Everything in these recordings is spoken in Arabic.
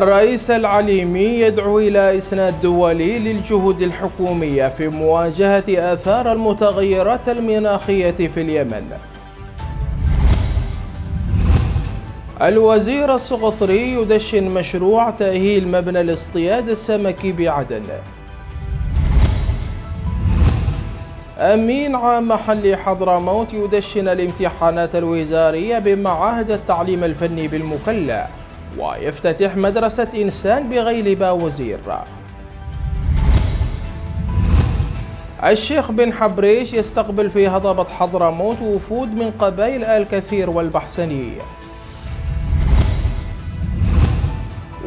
الرئيس العليمي يدعو إلى إسناد دولي للجهود الحكومية في مواجهة آثار المتغيرات المناخية في اليمن. الوزير السقطري يدشن مشروع تأهيل مبنى الاصطياد السمكي بعدن. أمين عام محلي حضرموت يدشن الامتحانات الوزارية بمعاهد التعليم الفني بالمكلا. ويفتتح مدرسة إنسان بغيلبة وزير. الشيخ بن حبريش يستقبل في هضبة حضرموت وفود من قبائل آل كثير والبحسني.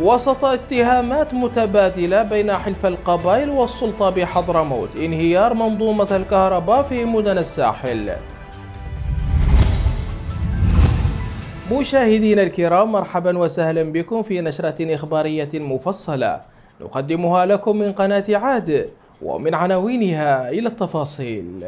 وسط اتهامات متبادلة بين حلف القبائل والسلطة بحضرموت انهيار منظومة الكهرباء في مدن الساحل. مشاهدينا الكرام مرحبا وسهلا بكم في نشرة إخبارية مفصلة. نقدمها لكم من قناة عاد ومن عناوينها إلى التفاصيل.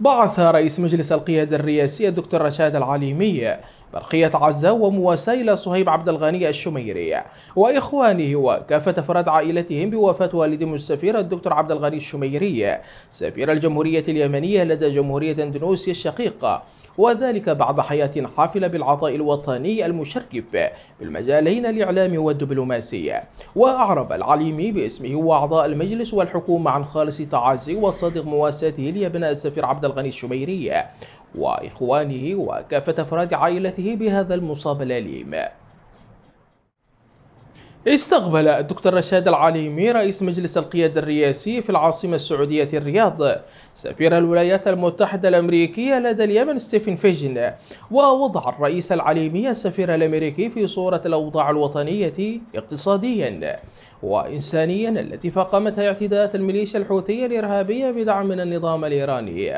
بعث رئيس مجلس القيادة الرئاسية الدكتور رشاد العليمي برقية عزة ومواساة إلى صهيب عبد الغني الشميري وإخوانه وكافة أفراد عائلتهم بوفاة والدهم السفير الدكتور عبد الغني الشميري سفير الجمهورية اليمنية لدى جمهورية إندونيسيا الشقيقة وذلك بعد حياة حافلة بالعطاء الوطني المشرف بالمجالين الإعلامي والدبلوماسية وأعرب العليمي باسمه وأعضاء المجلس والحكومة عن خالص تعازي وصادق مواساته لأبناء السفير عبد الغني الشميري وإخوانه وكافة أفراد عائلته بهذا المصاب الأليم. استقبل الدكتور رشاد العليمي رئيس مجلس القيادة الرئاسي في العاصمة السعودية الرياض. سفير الولايات المتحدة الأمريكية لدى اليمن ستيفن فيجن ووضع الرئيس العليمي السفير الأمريكي في صورة الأوضاع الوطنية اقتصاديا وإنسانيا التي فاقمتها اعتداءات الميليشيا الحوثية الإرهابية بدعم من النظام الإيراني.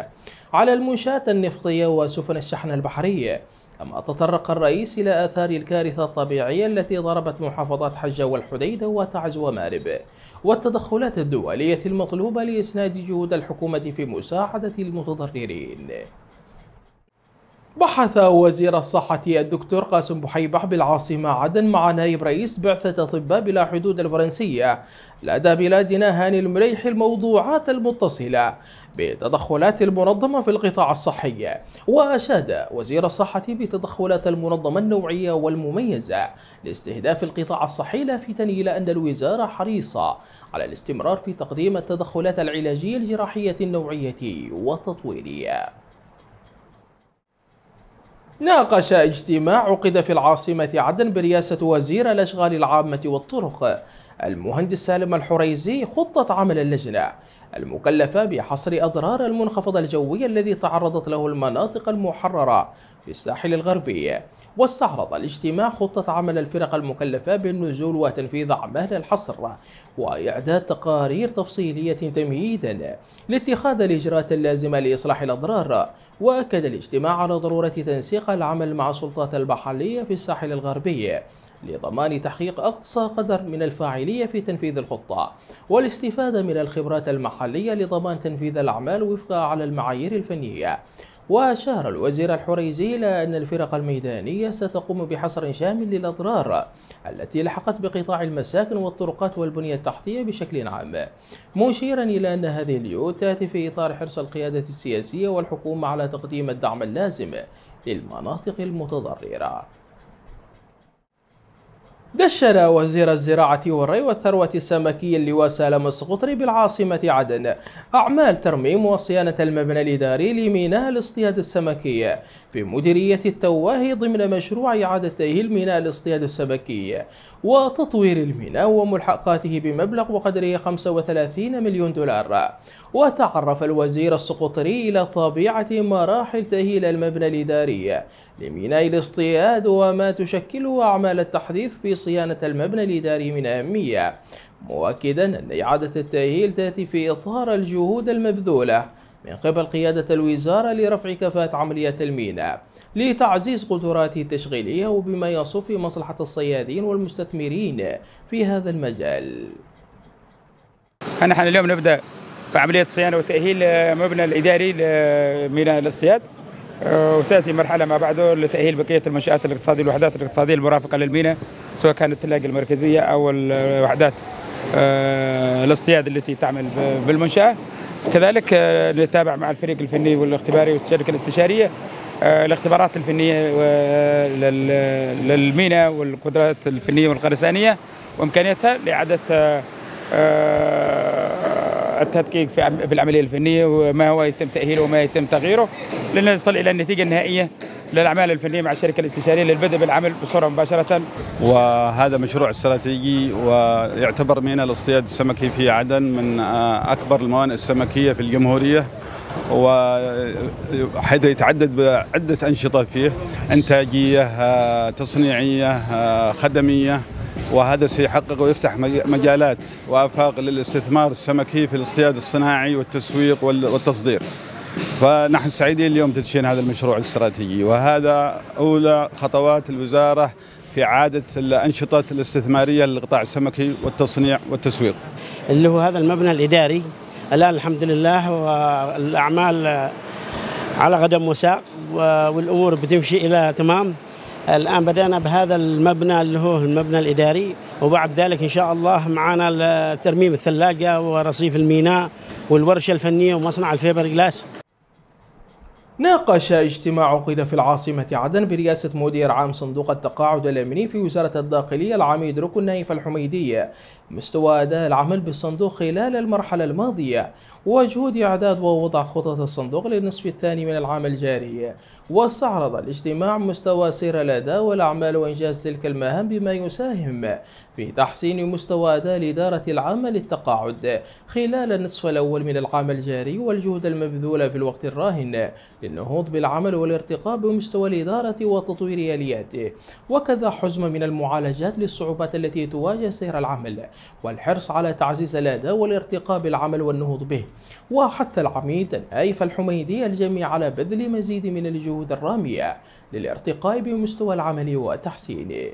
على المنشآت النفطية وسفن الشحن البحري كما تطرق الرئيس إلى آثار الكارثة الطبيعية التي ضربت محافظات حجة والحديدة وتعز ومارب والتدخلات الدولية المطلوبة لإسناد جهود الحكومة في مساعدة المتضررين. بحث وزير الصحة الدكتور قاسم بحيبح بالعاصمة عدن مع نائب رئيس بعثة أطباء بلا حدود الفرنسية لدى بلادنا هاني المليح الموضوعات المتصلة. بتدخلات المنظمة في القطاع الصحي. وأشاد وزير الصحة بتدخلات المنظمة النوعية والمميزة لاستهداف القطاع الصحي لافتا إلى أن الوزارة حريصة على الاستمرار في تقديم التدخلات العلاجية الجراحية النوعية والتطويرية ناقش اجتماع عقد في العاصمة عدن برئاسة وزير الأشغال العامة والطرق المهندس سالم الحريزي خطة عمل اللجنة المكلفة بحصر أضرار المنخفض الجوي الذي تعرضت له المناطق المحررة في الساحل الغربي. واستعرض الاجتماع خطة عمل الفرق المكلفة بالنزول وتنفيذ أعمال الحصر وإعداد تقارير تفصيلية تمهيدا لاتخاذ الإجراءات اللازمة لإصلاح الأضرار وأكد الاجتماع على ضرورة تنسيق العمل مع السلطات المحلية في الساحل الغربي. لضمان تحقيق أقصى قدر من الفاعلية في تنفيذ الخطة والاستفادة من الخبرات المحلية لضمان تنفيذ الأعمال وفق على المعايير الفنية. وأشار الوزير الحريزي إلى أن الفرق الميدانية ستقوم بحصر شامل للأضرار التي لحقت بقطاع المساكن والطرقات والبنية التحتية بشكل عام مشيرا إلى أن هذه الجهود تأتي في إطار حرص القيادة السياسية والحكومة على تقديم الدعم اللازم للمناطق المتضررة. دشن وزير الزراعة والري والثروة السمكية اللواء سالم السقطري بالعاصمة عدن. أعمال ترميم وصيانة المبنى الإداري لميناء الاصطياد السمكي. في مديرية التواهي ضمن مشروع إعادة تأهيل ميناء الاصطياد السمكي وتطوير الميناء وملحقاته بمبلغ وقدره 35 مليون دولار. وتعرف الوزير السقطري إلى طبيعة مراحل تأهيل المبنى الإداري لميناء الاصطياد وما تشكله أعمال التحديث في صيانة المبنى الإداري من أهمية مؤكدا أن إعادة التأهيل تأتي في إطار الجهود المبذولة. من قبل قيادة الوزارة لرفع كفاءة عملية الميناء لتعزيز قدراته التشغيلية وبما يصب في مصلحة الصيادين والمستثمرين في هذا المجال. نحن اليوم نبدأ عملية صيانة وتأهيل مبنى الإداري لميناء الاصطياد وتأتي مرحلة ما بعده لتأهيل بقية المنشآت الاقتصادية الوحدات الاقتصادية المرافقة للميناء سواء كانت التلاقي المركزية أو الوحدات الاصطياد التي تعمل بالمنشأة. كذلك نتابع مع الفريق الفني والاختباري والشركة الاستشارية الاختبارات الفنية للميناء والقدرات الفنية والخرسانيه وإمكانيتها لإعادة التدقيق في العملية الفنية وما هو يتم تأهيله وما يتم تغييره لنصل إلى النتيجة النهائية. للأعمال الفنية مع الشركة الاستشارية للبدء بالعمل بصورة مباشرة. وهذا مشروع استراتيجي ويعتبر ميناء الاصطياد السمكي في عدن من أكبر الموانئ السمكية في الجمهورية. وحيث يتعدد بعدة أنشطة فيه إنتاجية تصنيعية خدمية وهذا سيحقق ويفتح مجالات وآفاق للاستثمار السمكي في الاصطياد الصناعي والتسويق والتصدير فنحن سعيدين اليوم تدشين هذا المشروع الاستراتيجي وهذا أولى خطوات الوزارة في إعادة الأنشطة الاستثمارية للقطاع السمكي والتصنيع والتسويق. اللي هو هذا المبنى الإداري. الآن الحمد لله والأعمال على قدم وساق والأمور بتمشي إلى تمام. الآن بدأنا بهذا المبنى اللي هو المبنى الإداري وبعد ذلك إن شاء الله معنا ترميم الثلاجة ورصيف الميناء والورشة الفنية ومصنع الفيبر جلاس. ناقش اجتماع عقد في العاصمة عدن برئاسة مدير عام صندوق التقاعد الأمني في وزارة الداخلية العميد ركن نايف الحميدية مستوى أداء العمل بالصندوق خلال المرحلة الماضية وجهود إعداد ووضع خطط الصندوق للنصف الثاني من العام الجاري. واستعرض الاجتماع مستوى سير الأداء والأعمال وإنجاز تلك المهام بما يساهم في تحسين مستوى أداء الإدارة العامة للتقاعد خلال النصف الأول من العام الجاري والجهود المبذولة في الوقت الراهن للنهوض بالعمل والارتقاء بمستوى الإدارة وتطوير آلياته. وكذا حزم من المعالجات للصعوبات التي تواجه سير العمل. والحرص على تعزيز الأداء والارتقاء بالعمل والنهوض به. وحث العميد نايف الحميدي الجميع على بذل مزيد من الجهود الرامية للارتقاء بمستوى العمل وتحسينه.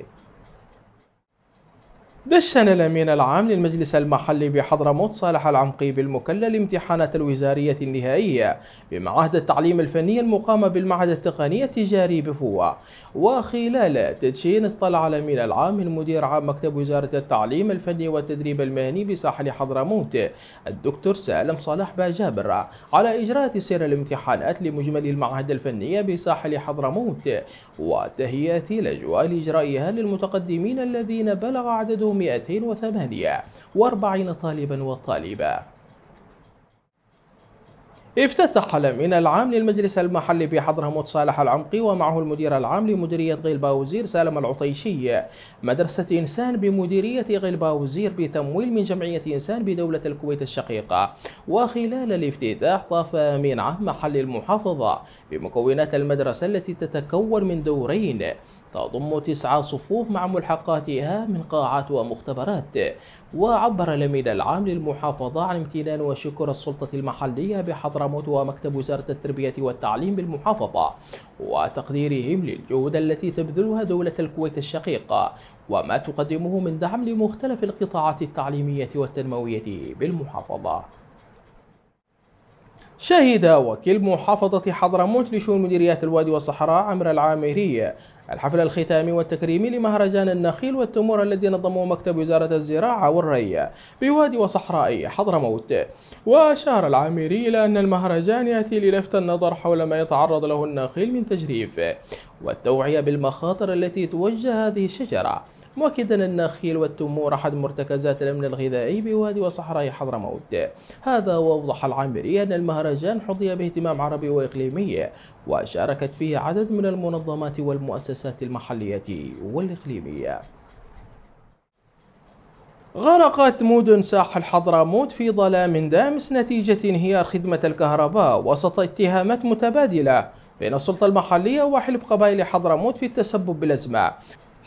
دشن الأمين العام للمجلس المحلي بحضرموت صالح العمقي بالمكلل الامتحانات الوزارية النهائية بمعهد التعليم الفني المقام بالمعهد التقني التجاري بفوة. وخلال تدشين اطلع الأمين العام المدير عام مكتب وزارة التعليم الفني والتدريب المهني بساحل حضرموت الدكتور سالم صالح باجابر على إجراء سير الامتحانات لمجمل المعهد الفني بساحل حضرموت وتهيئة الأجواء لإجرائها للمتقدمين الذين بلغ عددهم 248 طالبا وطالبة. افتتح الأمين العام للمجلس المحلي بحضرموت صالح العمقي ومعه المدير العام لمديرية غيلبا وزير سالم العطيشي. مدرسة إنسان بمديرية غيلبا وزير بتمويل من جمعية إنسان بدولة الكويت الشقيقة. وخلال الافتتاح طاف أمين عام محل المحافظة بمكونات المدرسة التي تتكون من دورين تضم تسع صفوف مع ملحقاتها من قاعات ومختبرات. وعبر الأمين العام للمحافظة عن امتنان وشكر السلطة المحلية بحضرموت ومكتب وزارة التربية والتعليم بالمحافظة وتقديرهم للجهود التي تبذلها دولة الكويت الشقيقة وما تقدمه من دعم لمختلف القطاعات التعليمية والتنموية بالمحافظة. شهد وكيل محافظة حضرموت لشؤون مديريات الوادي والصحراء عمر العامري الحفل الختامي والتكريمي لمهرجان النخيل والتمور الذي نظمه مكتب وزارة الزراعة والري بوادي وصحراء حضرموت وأشار العامري إلى أن المهرجان يأتي للفت النظر حول ما يتعرض له النخيل من تجريف والتوعية بالمخاطر التي توجه هذه الشجرة. مؤكدا النخيل والتمور أحد مرتكزات الأمن الغذائي بوادي وصحراء حضرموت. هذا وأوضح العامري أن المهرجان حظي باهتمام عربي وإقليمي وشاركت فيه عدد من المنظمات والمؤسسات المحلية والإقليمية. غرقت مدن ساحل حضرموت في ظلام دامس نتيجة انهيار خدمة الكهرباء وسط اتهامات متبادلة بين السلطة المحلية وحلف قبائل حضرموت في التسبب بالأزمة.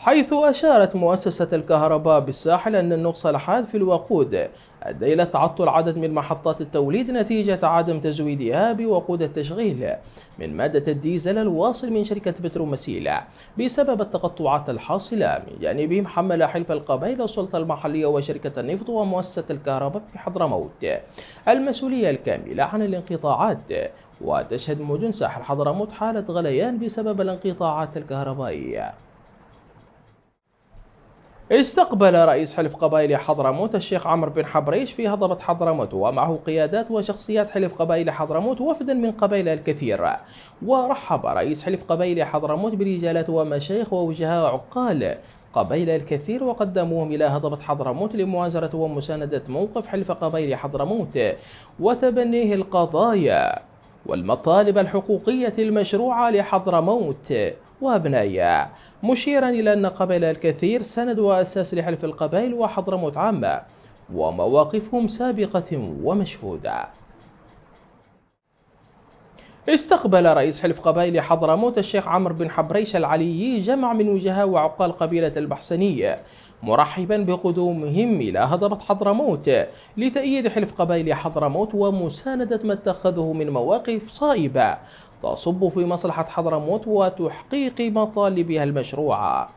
حيث أشارت مؤسسة الكهرباء بالساحل أن النقص الحاد في الوقود أدى إلى تعطل عدد من محطات التوليد نتيجة عدم تزويدها بوقود التشغيل من مادة الديزل الواصل من شركة بترومسيل بسبب التقطعات الحاصلة من جانبهم حمل حلف القبائل السلطة المحلية وشركة النفط ومؤسسة الكهرباء بحضرموت. المسؤولية الكاملة عن الانقطاعات. وتشهد مدن ساحل حضرموت حالة غليان بسبب الانقطاعات الكهربائية. استقبل رئيس حلف قبائل حضرموت الشيخ عمرو بن حبريش في هضبة حضرموت ومعه قيادات وشخصيات حلف قبائل حضرموت وفدا من قبائل الكثير. ورحب رئيس حلف قبائل حضرموت برجالات ومشايخ ووجهاء عقال قبائل الكثير وقدموهم إلى هضبة حضرموت لمؤازرة ومساندة موقف حلف قبائل حضرموت وتبنيه القضايا والمطالب الحقوقية المشروعة لحضرموت. وأبنائها مشيرا إلى أن قبائل الكثير سند وأساس لحلف القبائل وحضرموت عامة ومواقفهم سابقة ومشهودة. استقبل رئيس حلف قبائل حضرموت الشيخ عمرو بن حبريش العليي جمع من وجهاء وعقال قبيلة البحسنية مرحبا بقدومهم إلى هضبة حضرموت لتأييد حلف قبائل حضرموت ومساندة ما اتخذه من مواقف صائبة. تصب في مصلحة حضرموت وتحقيق مطالبها المشروعة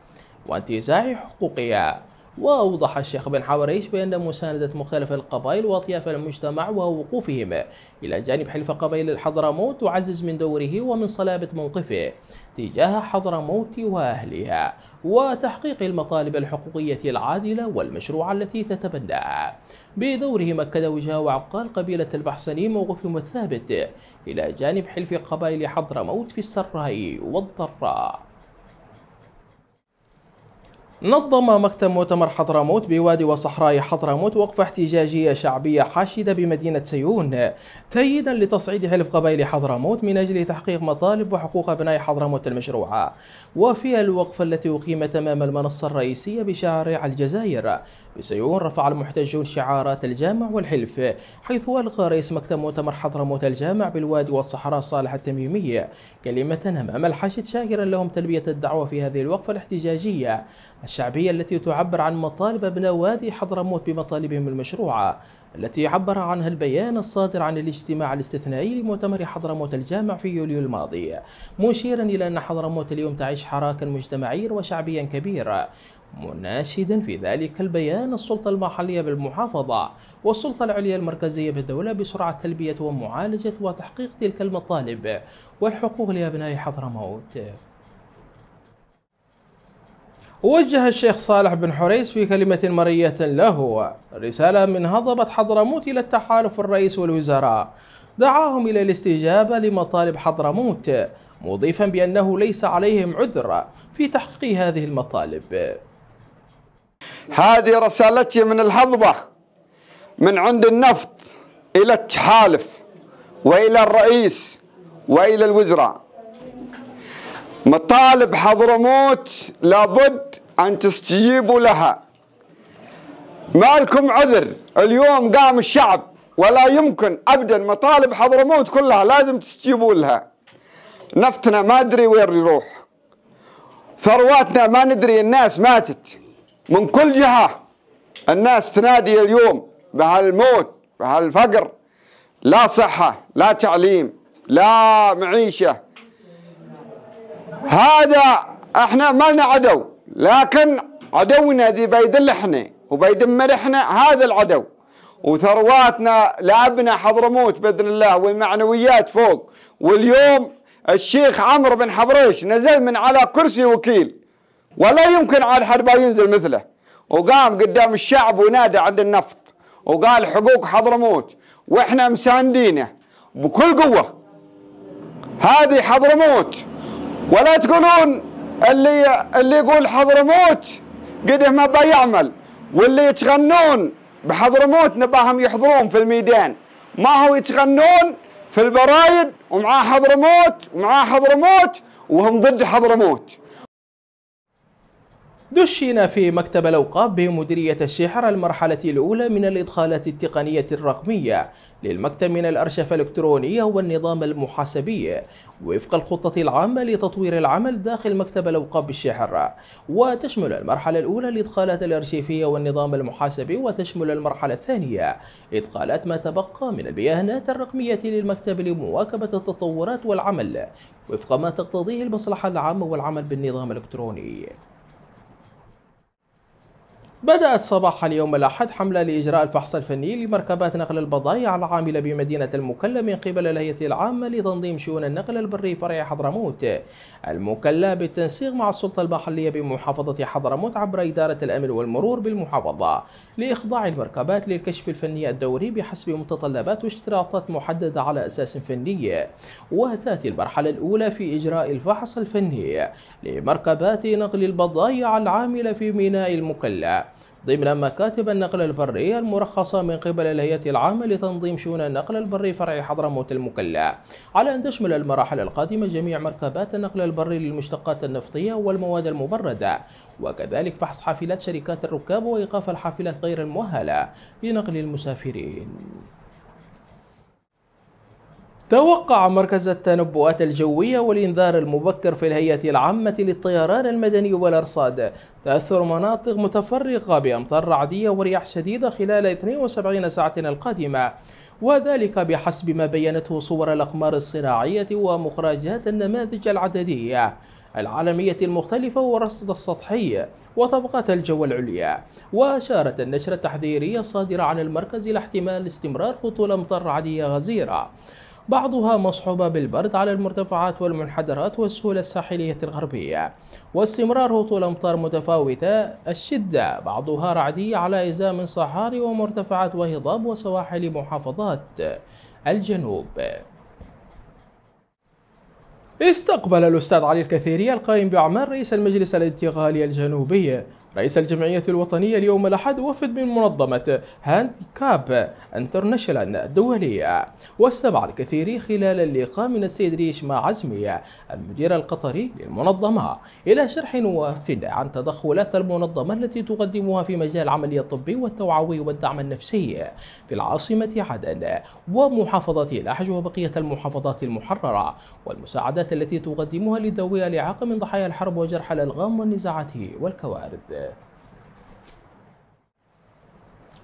وانتزاع حقوقها. وأوضح الشيخ بن حوريش بأن مساندة مختلف القبائل وأطياف المجتمع ووقوفهم إلى جانب حلف قبائل الحضرموت تعزز من دوره ومن صلابة موقفه تجاه حضرموت وأهلها وتحقيق المطالب الحقوقية العادلة والمشروعة التي تتبناها. بدوره مكد وجهاء وعقال قبيلة البحسني موقفهم الثابت إلى جانب حلف قبائل حضرموت في السراء والضراء. نظم مكتب مؤتمر حضرموت بوادي وصحراء حضرموت وقفة احتجاجية شعبية حاشدة بمدينة سيون تأييدا لتصعيد حلف قبائل حضرموت من أجل تحقيق مطالب وحقوق أبناء حضرموت المشروعة وفي الوقفة التي أقيمت أمام المنصة الرئيسية بشارع الجزائر بسيون رفع المحتجون شعارات الجامع والحلف حيث ألقى رئيس مكتب مؤتمر حضرموت الجامع بالوادي والصحراء صالح التميمي كلمة أمام الحشد شاكرا لهم تلبية الدعوة في هذه الوقفة الاحتجاجية الشعبية التي تعبر عن مطالب أبناء وادي حضرموت بمطالبهم المشروعة التي عبر عنها البيان الصادر عن الاجتماع الاستثنائي لمؤتمر حضرموت الجامع في يوليو الماضي مشيرا إلى أن حضرموت اليوم تعيش حراكا مجتمعيا وشعبيا كبيرا. مناشدا في ذلك البيان السلطة المحلية بالمحافظة والسلطة العليا المركزية بالدولة بسرعة تلبية ومعالجة وتحقيق تلك المطالب والحقوق لأبناء حضرموت. وجه الشيخ صالح بن حريس في كلمة مرية له رسالة من هضبة حضرموت إلى التحالف الرئيس والوزراء. دعاهم إلى الاستجابة لمطالب حضرموت مضيفا بأنه ليس عليهم عذر في تحقيق هذه المطالب. هذه رسالتي من الهضبة من عند النفط إلى التحالف وإلى الرئيس وإلى الوزراء. مطالب حضرموت لابد أن تستجيبوا لها. ما لكم عذر اليوم قام الشعب ولا يمكن أبدا مطالب حضرموت كلها لازم تستجيبوا لها. نفتنا ما أدري وين يروح ثرواتنا ما ندري الناس ماتت. من كل جهة الناس تنادي اليوم بهالموت بهالفقر. لا صحة لا تعليم لا معيشة. هذا إحنا ما لنا عدو لكن عدونا ذي بيدلحنا وبيدمر إحنا هذا العدو. وثرواتنا لابنا حضرموت بإذن الله والمعنويات فوق. واليوم الشيخ عمرو بن حبريش نزل من على كرسي وكيل. ولا يمكن عاد حد ينزل مثله. وقام قدام الشعب ونادى عند النفط. وقال حقوق حضرموت وإحنا مساندينه. بكل قوة. هذه حضرموت ولا تقولون اللي اللي يقول حضرموت قده ما بيعمل واللي يتغنون بحضرموت نباهم يحضرون في الميدان. ما هو يتغنون في البرايد ومعاه حضرموت ومعاه حضرموت وهم ضد حضرموت دشن في مكتب الأوقاف بمديرية الشحر المرحلة الأولى من الإدخالات التقنية الرقمية للمكتب من الأرشفة الإلكترونية والنظام المحاسبي وفق الخطة العامة لتطوير العمل داخل مكتب الأوقاف بالشحر وتشمل المرحلة الأولى الإدخالات الأرشيفية والنظام المحاسبي وتشمل المرحلة الثانية إدخالات ما تبقى من البيانات الرقمية للمكتب لمواكبة التطورات والعمل وفق ما تقتضيه المصلحة العامة والعمل بالنظام الإلكتروني. بدأت صباح اليوم الأحد حملة لإجراء الفحص الفني لمركبات نقل البضائع العاملة بمدينة المكلا من قبل الهيئة العامة لتنظيم شؤون النقل البري فرع حضرموت. المكلا بالتنسيق مع السلطة المحلية بمحافظة حضرموت عبر إدارة الأمن والمرور بالمحافظة لإخضاع المركبات للكشف الفني الدوري بحسب متطلبات واشتراطات محددة على أساس فني. وتأتي المرحلة الأولى في إجراء الفحص الفني لمركبات نقل البضائع العاملة في ميناء المكلا ضمن مكاتب النقل البري المرخصة من قبل الهيئة العامة لتنظيم شؤون النقل البري فرع حضرموت المكلا. على أن تشمل المراحل القادمة جميع مركبات النقل البري للمشتقات النفطية والمواد المبردة. وكذلك فحص حافلات شركات الركاب وإيقاف الحافلات غير المؤهلة لنقل المسافرين. توقع مركز التنبؤات الجوية والإنذار المبكر في الهيئة العامة للطيران المدني والأرصاد. تأثر مناطق متفرقة بأمطار رعدية ورياح شديدة خلال 72 ساعة القادمة وذلك بحسب ما بينته صور الأقمار الصناعية ومخرجات النماذج العددية العالمية المختلفة والرصد السطحي وطبقات الجو العليا. وأشارت النشرة التحذيرية الصادرة عن المركز إلى احتمال استمرار هطول أمطار رعدية غزيرة. بعضها مصحوبة بالبرد على المرتفعات والمنحدرات والسهول الساحلية الغربية. واستمرار هطول أمطار متفاوتة الشدة. بعضها رعدية على إزام صحاري ومرتفعات وهضاب وسواحل محافظات الجنوب. استقبل الأستاذ علي الكثيري القائم بأعمال رئيس المجلس الانتقالي الجنوبي رئيس الجمعية الوطنية اليوم الأحد وفد من منظمة Handicap International الدولية. واستمع الكثيري خلال اللقاء من السيد ريش مع عزمي المدير القطري للمنظمة. إلى شرح واف عن تدخلات المنظمة التي تقدمها في مجال العملية الطبي والتوعوي والدعم النفسي في العاصمة عدن ومحافظة لحج وبقية المحافظات المحررة والمساعدات التي تقدمها لذوي الإعاقة من ضحايا الحرب وجرحى الألغام والنزاعات والكوارث.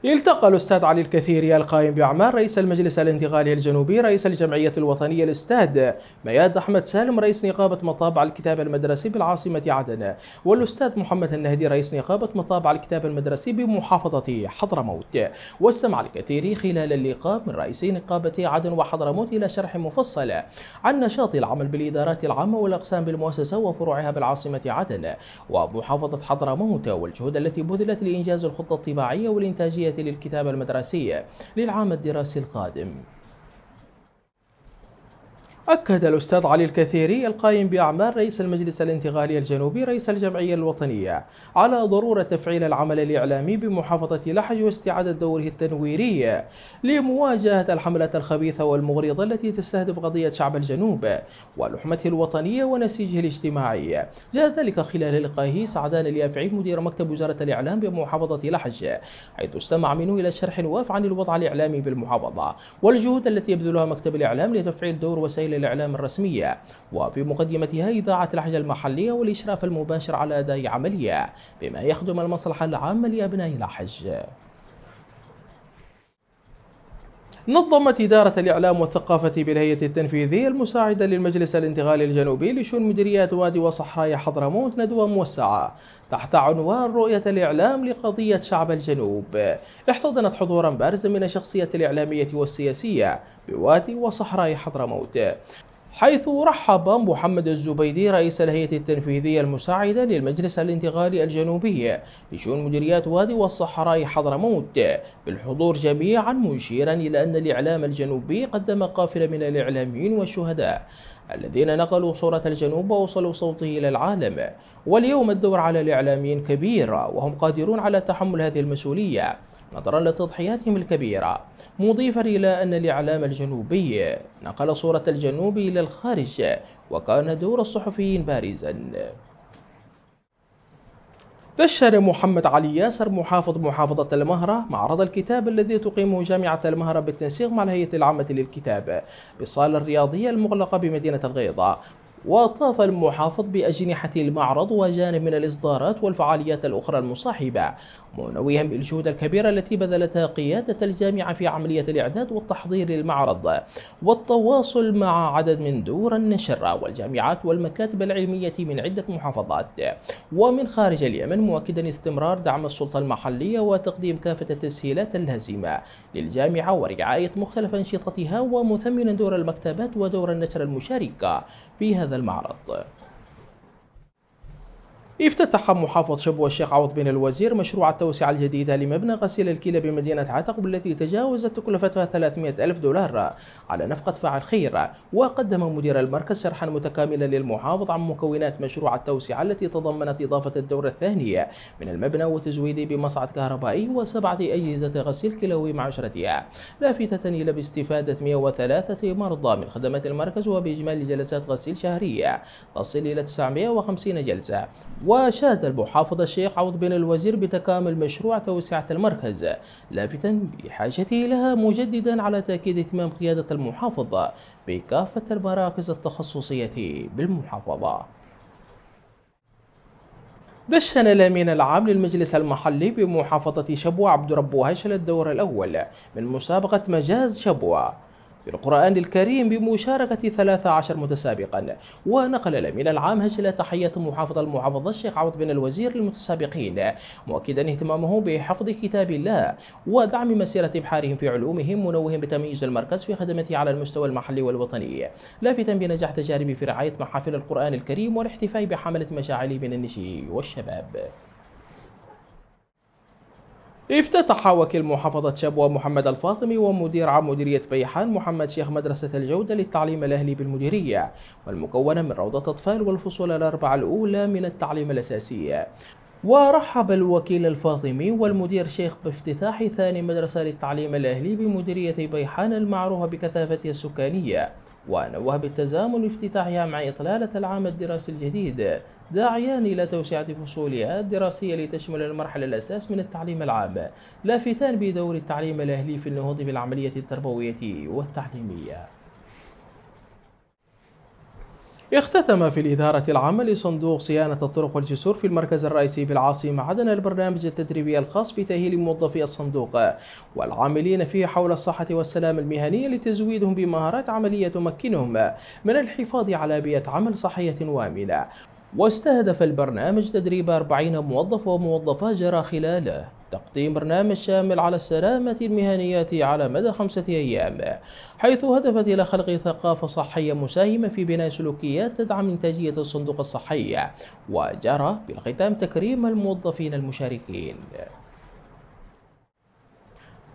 التقى الأستاذ علي الكثيري القائم بأعمال رئيس المجلس الانتقالي الجنوبي رئيس الجمعية الوطنية الأستاذ مياد أحمد سالم رئيس نقابة مطابع الكتاب المدرسي بالعاصمة عدن والأستاذ محمد النهدي رئيس نقابة مطابع الكتاب المدرسي بمحافظة حضرموت. واستمع الكثيري خلال اللقاء من رئيسي نقابة عدن وحضرموت إلى شرح مفصل عن نشاط العمل بالإدارات العامة والأقسام بالمؤسسة وفروعها بالعاصمة عدن ومحافظة حضرموت والجهود التي بذلت لإنجاز الخطة الطباعية والإنتاجية للكتابة المدرسية للعام الدراسي القادم. أكد الأستاذ علي الكثيري القائم بأعمال رئيس المجلس الانتقالي الجنوبي رئيس الجمعية الوطنية على ضرورة تفعيل العمل الإعلامي بمحافظة لحج واستعادة دوره التنويري لمواجهة الحملة الخبيثة والمغرضة التي تستهدف قضية شعب الجنوب ولحمته الوطنية ونسيجه الاجتماعي. جاء ذلك خلال لقائه سعدان اليافعي مدير مكتب وزارة الإعلام بمحافظة لحج حيث استمع منه إلى شرح واف عن الوضع الإعلامي بالمحافظة والجهود التي يبذلها مكتب الإعلام لتفعيل دور وسائل وسائل الإعلام الرسمية وفي مقدمتها إذاعة الحاجة المحلية والإشراف المباشر على أداء عملية بما يخدم المصلحة العامة لأبناء الحج نظمت إدارة الإعلام والثقافة بالهيئة التنفيذية المساعدة للمجلس الانتقالي الجنوبي لشؤون مديريات وادي وصحراء حضرموت ندوة موسعة تحت عنوان رؤية الإعلام لقضية شعب الجنوب. احتضنت حضورا بارزا من الشخصيات الإعلامية والسياسية بوادي وصحراء حضرموت. حيث رحب محمد الزبيدي رئيس الهيئة التنفيذية المساعدة للمجلس الانتقالي الجنوبي لشؤون مديريات وادي والصحراء حضرموت بالحضور جميعا مشيرا إلى أن الإعلام الجنوبي قدم قافلة من الإعلاميين والشهداء الذين نقلوا صورة الجنوب ووصلوا صوته إلى العالم. واليوم الدور على الإعلاميين كبير وهم قادرون على تحمل هذه المسؤولية. نظرا لتضحياتهم الكبيرة. مضيفا إلى أن الإعلام الجنوبي نقل صورة الجنوب إلى الخارج وكان دور الصحفيين بارزا. دشن محمد علي ياسر محافظ محافظة المهرة معرض الكتاب الذي تقيمه جامعة المهرة بالتنسيق مع الهيئة العامة للكتاب بالصالة الرياضية المغلقة بمدينة الغيضة. وطاف المحافظ بأجنحة المعرض وجانب من الإصدارات والفعاليات الأخرى المصاحبة منوها بالجهود الكبيرة التي بذلتها قيادة الجامعة في عملية الإعداد والتحضير للمعرض والتواصل مع عدد من دور النشر والجامعات والمكاتب العلمية من عدة محافظات. ومن خارج اليمن مؤكدا استمرار دعم السلطة المحلية وتقديم كافة التسهيلات اللازمة للجامعة ورعاية مختلف أنشطتها ومثمنا دور المكتبات ودور النشر المشاركة في هذا المعرض. افتتح محافظ شبوة الشيخ عوض بن الوزير مشروع التوسعة الجديدة لمبنى غسيل الكلى بمدينة عتق والتي تجاوزت تكلفتها 300 ألف دولار على نفقة فاعل خير. وقدم مدير المركز شرحا متكاملا للمحافظ عن مكونات مشروع التوسعة التي تضمنت إضافة الدور الثاني من المبنى وتزويده بمصعد كهربائي وسبعة أجهزة غسيل كلوي مع عشرتها. لافتة إلى باستفادة 103 مرضى من خدمات المركز وبإجمالي جلسات غسيل شهرية. تصل إلى 950 جلسة. وشاد المحافظ الشيخ عوض بن الوزير بتكامل مشروع توسعة المركز لافتا بحاجته لها مجددا على تأكيد اهتمام قيادة المحافظة بكافة المراكز التخصصية بالمحافظة. دشن الأمين العام للمجلس المحلي بمحافظة شبوة عبد ربو هشل الدور الأول من مسابقة مجاز شبوة. في القرآن الكريم بمشاركة 13 متسابقا. ونقل الأمين العام هجل تحية محافظ المحافظة الشيخ عوض بن الوزير للمتسابقين. مؤكدا اهتمامه بحفظ كتاب الله ودعم مسيرة إبحارهم في علومهم منوه بتمييز المركز في خدمته على المستوى المحلي والوطني. لافتا بنجاح تجاربه في رعاية محافل القرآن الكريم والاحتفاء بحملة مشاعله من النشي والشباب. افتتح وكيل محافظة شبوة محمد الفاطمي ومدير عام مديرية بيحان محمد شيخ مدرسة الجودة للتعليم الأهلي بالمديرية والمكونة من روضة أطفال والفصول الأربعة الأولى من التعليم الأساسي. ورحب الوكيل الفاطمي والمدير شيخ بافتتاح ثاني مدرسة للتعليم الأهلي بمديرية بيحان المعروفة بكثافتها السكانية ونوه بالتزامن افتتاحها مع إطلالة العام الدراسي الجديد. داعيان إلى توسعة فصولها الدراسية لتشمل المرحلة الأساس من التعليم العام لافتان بدور التعليم الأهلي في النهوض بالعملية التربوية والتعليمية. اختتم في الإدارة العامة لصندوق صيانة الطرق والجسور في المركز الرئيسي بالعاصمة عدن البرنامج التدريبي الخاص بتأهيل موظفي الصندوق والعاملين فيه حول الصحة والسلام المهنية لتزويدهم بمهارات عملية تمكنهم من الحفاظ على بيئة عمل صحية وآمنة. واستهدف البرنامج تدريب 40 موظف وموظفة جرى خلاله. تقديم برنامج شامل على السلامة المهنية على مدى خمسة أيام حيث هدفت إلى خلق ثقافة صحية مساهمة في بناء سلوكيات تدعم إنتاجية الصندوق الصحي وجرى بالختام تكريم الموظفين المشاركين.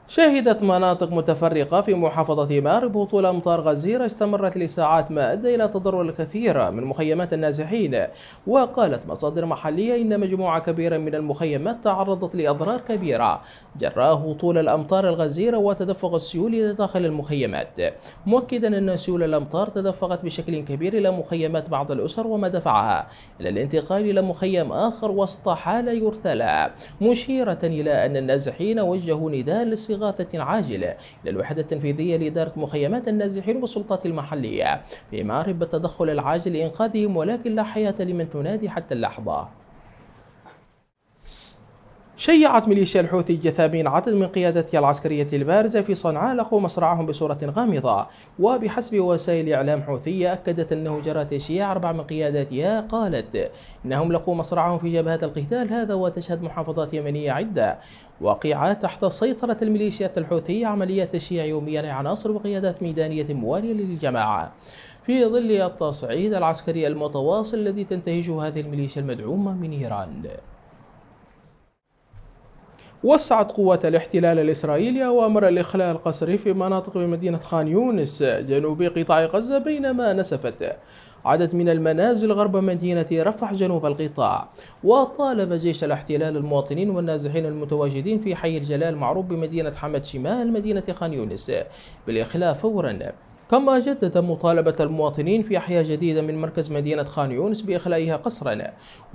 شهدت مناطق متفرقة في محافظة مارب هطول أمطار غزيرة استمرت لساعات ما أدى إلى تضرر الكثير من مخيمات النازحين. وقالت مصادر محلية إن مجموعة كبيرة من المخيمات تعرضت لأضرار كبيرة. جراء هطول الأمطار الغزيرة وتدفق السيول داخل المخيمات. مؤكدا أن سيول الأمطار تدفقت بشكل كبير إلى مخيمات بعض الأسر وما دفعها. إلى الانتقال إلى مخيم آخر وسط حالة يرثى لها مشيرة إلى أن النازحين وجهوا نداء للصغار استغاثة عاجلة. إلى الوحدة التنفيذية لإدارة مخيمات النازحين والسلطات المحلية. في معرب التدخل العاجل لإنقاذهم ولكن لا حياة لمن تنادي حتى اللحظة. شيعت ميليشيا الحوثي الجثامين عدد من قيادتها العسكرية البارزة في صنعاء لقوا مصرعهم بصورة غامضة. وبحسب وسائل إعلام حوثية أكدت أنه جرى تشييع أربع من قياداتها قالت إنهم لقوا مصرعهم في جبهات القتال هذا وتشهد محافظات يمنية عدة. واقعة تحت سيطرة الميليشيات الحوثية عمليات تشييع يوميا لعناصر وقيادات ميدانية موالية للجماعة. في ظل التصعيد العسكري المتواصل الذي تنتهجه هذه الميليشيا المدعومة من إيران. وسعت قوات الاحتلال الإسرائيلي أوامر الإخلاء القسري في مناطق بمدينة خان يونس جنوب قطاع غزة بينما نسفت. عدد من المنازل غرب مدينة رفح جنوب القطاع وطالب جيش الاحتلال المواطنين والنازحين المتواجدين في حي الجلال معروف بمدينة حمد شمال مدينة خان يونس بالإخلاء فورا. كما جدد مطالبة المواطنين في أحياء جديدة من مركز مدينة خان يونس بإخلائها قسرا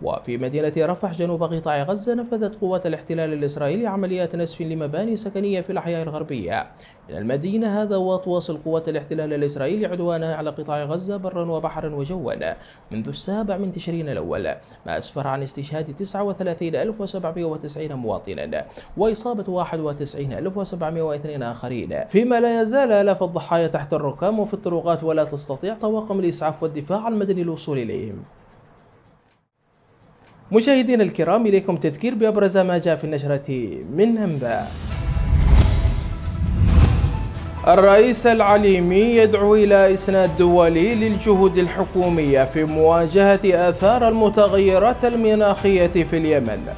وفي مدينة رفح جنوب قطاع غزة نفذت قوات الاحتلال الإسرائيلي عمليات نسف لمباني سكنية في الأحياء الغربية. من المدينة. هذا وتواصل قوات الاحتلال الإسرائيلي عدوانها على قطاع غزة برا وبحرا وجوا منذ السابع من تشرين الأول ما أسفر عن استشهاد 39790 مواطنا وإصابة 91702 آخرين. فيما لا يزال آلاف الضحايا تحت الركام وفي الطرقات ولا تستطيع طواقم الإسعاف والدفاع المدني الوصول إليهم. مشاهدينا الكرام إليكم تذكير بأبرز ما جاء في النشرة من أنباء. الرئيس العليمي يدعو إلى إسناد دولي للجهود الحكومية في مواجهة آثار المتغيرات المناخية في اليمن.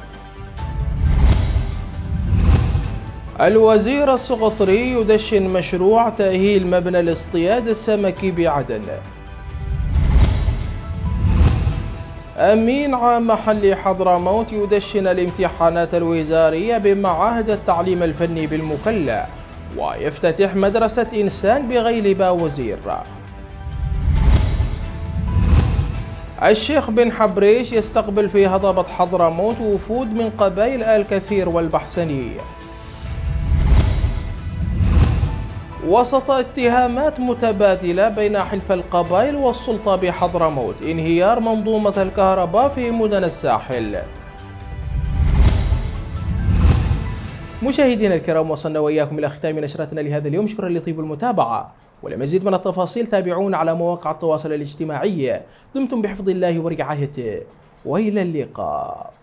الوزير السقطري يدشن مشروع تأهيل مبنى الاصطياد السمكي بعدن. أمين عام محلي حضرموت يدشن الامتحانات الوزارية بمعاهد التعليم الفني بالمكلا. ويفتتح مدرسة إنسان بغيلبة وزير الشيخ بن حبريش يستقبل في هضبة حضرموت وفود من قبائل آل كثير والبحسنية وسط اتهامات متبادلة بين حلف القبائل والسلطة بحضرموت انهيار منظومة الكهرباء في مدن الساحل. مشاهدينا الكرام وصلنا وإياكم إلى ختام نشرتنا لهذا اليوم. شكرا لطيب المتابعة. ولمزيد من التفاصيل تابعونا على مواقع التواصل الاجتماعي. دمتم بحفظ الله ورعايته. وإلى اللقاء.